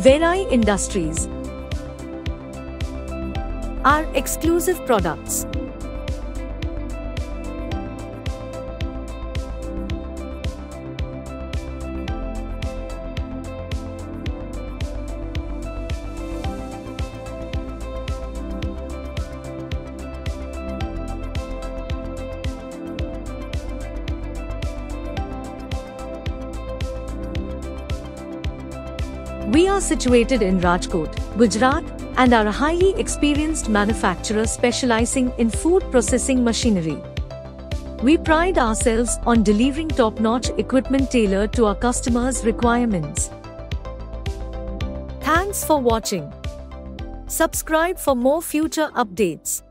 Verai Industries. Our exclusive products. We are situated in Rajkot, Gujarat, and are a highly experienced manufacturer specializing in food processing machinery. We pride ourselves on delivering top notch equipment tailored to our customers' requirements. Thanks for watching. Subscribe for more future updates.